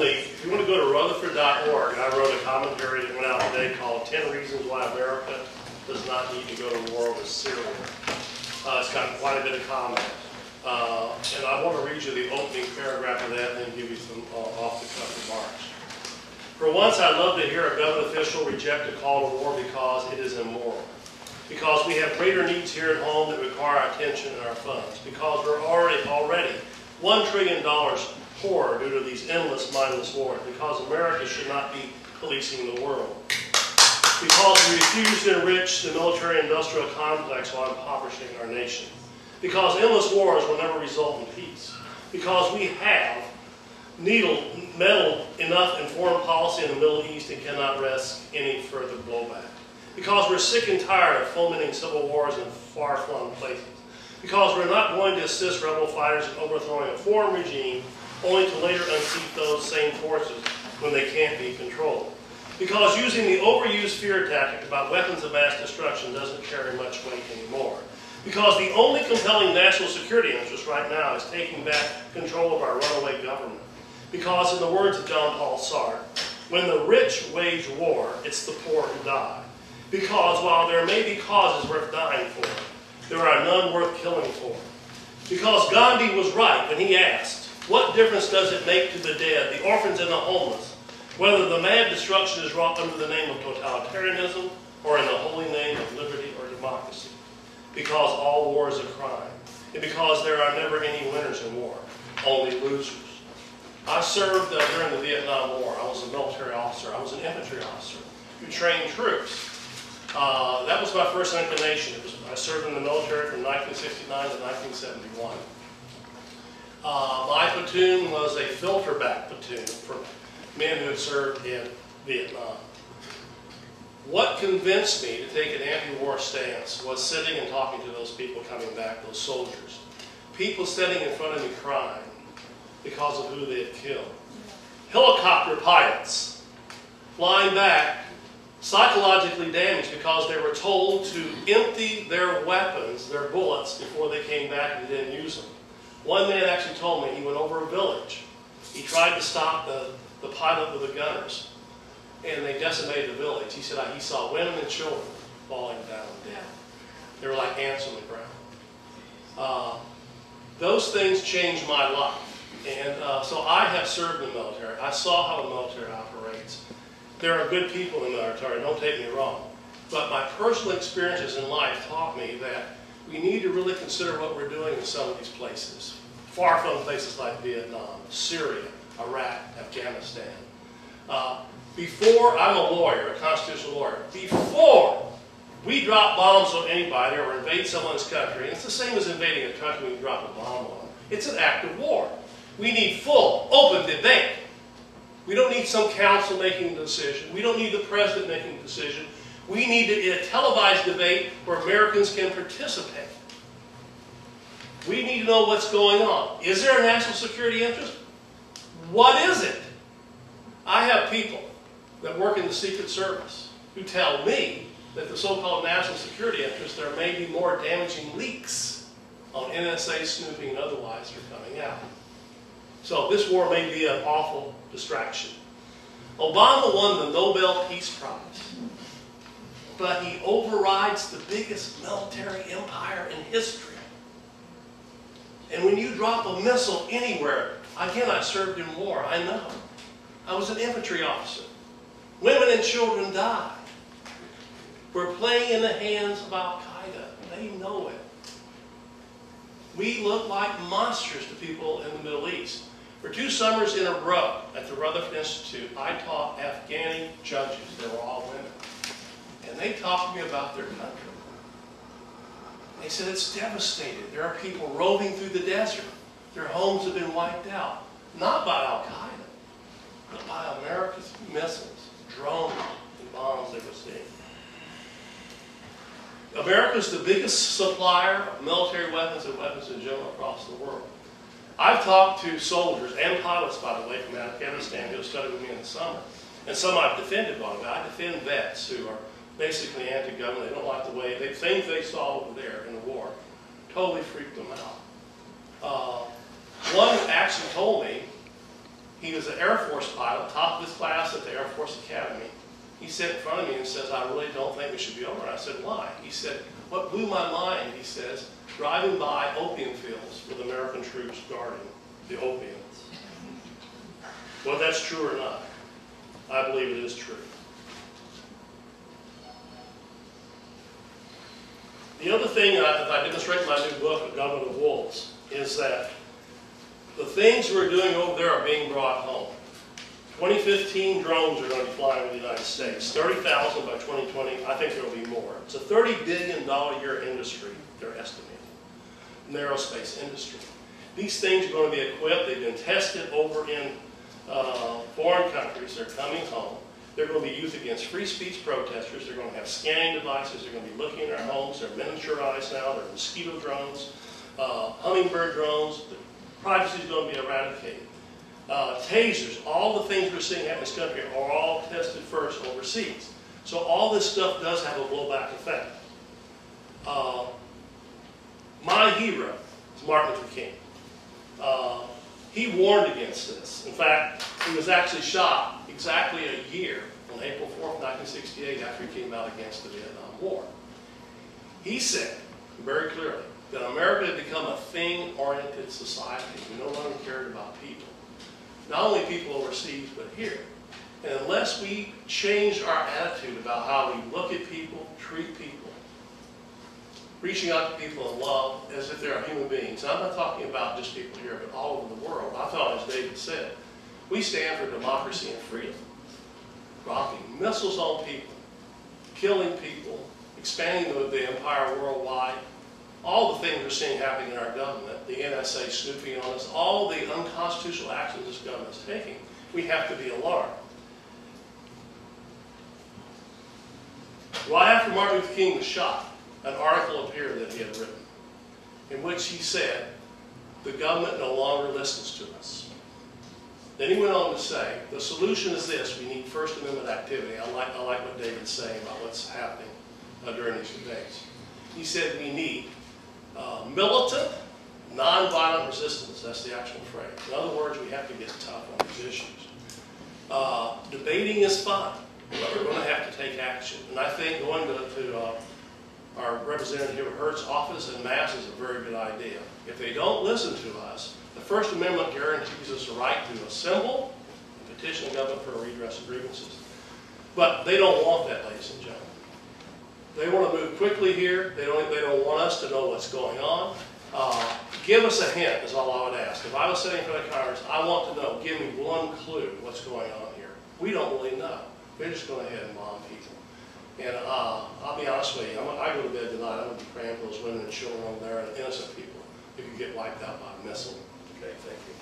the, if you want to go to rutherford.org, I wrote a commentary that went out today called 10 Reasons Why America Does Not Need to Go to War with Syria. Uh, it's got quite a bit of comment. Uh, and I want to read you the opening paragraph of that and then give you some uh, off-the-cuff remarks. For once, I'd love to hear a government official reject a call to war because it is immoral. Because we have greater needs here at home that require our attention and our funds. Because we're already, already $1 trillion poorer due to these endless, mindless wars. Because America should not be policing the world. Because we refuse to enrich the military-industrial complex while impoverishing our nation. Because endless wars will never result in peace. Because we have needle, meddled enough in foreign policy in the Middle East and cannot risk any further blowback. Because we're sick and tired of fomenting civil wars in far-flung places. Because we're not going to assist rebel fighters in overthrowing a foreign regime only to later unseat those same forces when they can't be controlled. Because using the overused fear tactic about weapons of mass destruction doesn't carry much weight anymore. Because the only compelling national security interest right now is taking back control of our runaway government. Because, in the words of John Paul Sartre, when the rich wage war, it's the poor who die. Because while there may be causes worth dying for, there are none worth killing for. Because Gandhi was right when he asked, what difference does it make to the dead, the orphans and the homeless, whether the mad destruction is wrought under the name of totalitarianism or in the holy name of liberty or democracy? Because all war is a crime, and because there are never any winners in war, only losers. I served uh, during the Vietnam War. I was a military officer. I was an infantry officer who trained troops. Uh, that was my first inclination. Was, I served in the military from 1969 to 1971. Uh, my platoon was a filter back platoon for men who had served in Vietnam. What convinced me to take an anti-war stance was sitting and talking to those people coming back, those soldiers. People sitting in front of me crying because of who they had killed. Helicopter pilots flying back psychologically damaged because they were told to empty their weapons, their bullets, before they came back and didn't use them. One man actually told me he went over a village. He tried to stop the, the pilot with the gunners, and they decimated the village. He said he saw women and children falling down dead. They were like ants on the ground. Uh, those things changed my life. And uh, so I have served in the military. I saw how the military operates. There are good people in the military, don't take me wrong. But my personal experiences in life taught me that we need to really consider what we're doing in some of these places. Far from places like Vietnam, Syria, Iraq, Afghanistan. Uh, before, I'm a lawyer, a constitutional lawyer, before we drop bombs on anybody or invade someone's country, it's the same as invading a country when you drop a bomb on them, it's an act of war. We need full, open debate. We don't need some council making the decision. We don't need the president making the decision. We need to get a televised debate where Americans can participate. We need to know what's going on. Is there a national security interest? What is it? I have people that work in the Secret Service who tell me that the so-called national security interest, there may be more damaging leaks on NSA snooping and otherwise are coming out. So this war may be an awful distraction. Obama won the Nobel Peace Prize, but he overrides the biggest military empire in history. And when you drop a missile anywhere, again, I served in war, I know. I was an infantry officer. Women and children died. We're playing in the hands of Al-Qaeda. They know it. We look like monsters to people in the Middle East. For two summers in a row at the Rutherford Institute, I taught Afghani judges. They were all women. And they talked to me about their country. They said it's devastated. There are people roving through the desert. Their homes have been wiped out. Not by Al-Qaeda, but by America's missiles, drones, and bombs they were seeing. America is the biggest supplier of military weapons and weapons in general across the world. I've talked to soldiers and pilots, by the way, from Afghanistan who studied with me in the summer. And some I've defended, by the way. I defend vets who are basically anti-government. They don't like the way, they, things they saw over there in the war totally freaked them out. Uh, one actually told me He was an Air Force pilot, top of his class at the Air Force Academy. He sat in front of me and says, I really don't think we should be over. I said, why? He said, what blew my mind, he says, driving by opium fields with American troops guarding the opium. Whether that's true or not, I believe it is true. The other thing I, I demonstrate in my new book, The Government of Wolves, is that the things we're doing over there are being brought home. 2015 drones are going to be flying over the United States. 30,000 by 2020. I think there will be more. It's a $30 billion a year industry, they're estimating, in aerospace industry. These things are going to be equipped. They've been tested over in uh, foreign countries. They're coming home. They're going to be used against free speech protesters. They're going to have scanning devices. They're going to be looking in our homes. They're miniaturized now. They're mosquito drones, uh, hummingbird drones. Privacy is going to be eradicated. Uh, tasers, all the things we're seeing happen in this country are all tested first overseas. So all this stuff does have a blowback effect. Uh, my hero is Martin Luther King. Uh, he warned against this. In fact, he was actually shot exactly a year on April 4th, 1968, after he came out against the Vietnam War. He said very clearly that America had become a thing-oriented society. We no longer cared about people. Not only people overseas, but here. And unless we change our attitude about how we look at people, treat people, reaching out to people in love as if they're human beings. And I'm not talking about just people here, but all over the world. I thought, as David said, we stand for democracy and freedom. Dropping missiles on people, killing people, expanding the, the empire worldwide, all the things we're seeing happening in our government, the NSA snooping on us, all the unconstitutional actions this government is taking, we have to be alarmed. Right after Martin Luther King was shot, an article appeared that he had written in which he said, the government no longer listens to us. Then he went on to say, the solution is this, we need First Amendment activity. I like, I like what David's saying about what's happening uh, during these debates. He said we need uh, militant, nonviolent resistance. That's the actual phrase. In other words, we have to get tough on these issues. Uh, debating is fine, but we're going to have to take action. And I think going to, to uh, our representative Hurt's office in mass is a very good idea. If they don't listen to us, the First Amendment guarantees us the right to assemble and petition the government for a redress of grievances. But they don't want that, ladies and gentlemen. They want to move quickly here. They don't, they don't want us to know what's going on. Uh, give us a hint is all I would ask. If I was sitting for the Congress, I want to know, give me one clue what's going on here. We don't really know. They're just going ahead and bomb people. And uh, I'll be honest with you, I'm, I go to bed tonight, I'm going to be praying for those women and children over there and innocent people who could get wiped out by a missile. Okay, thank you.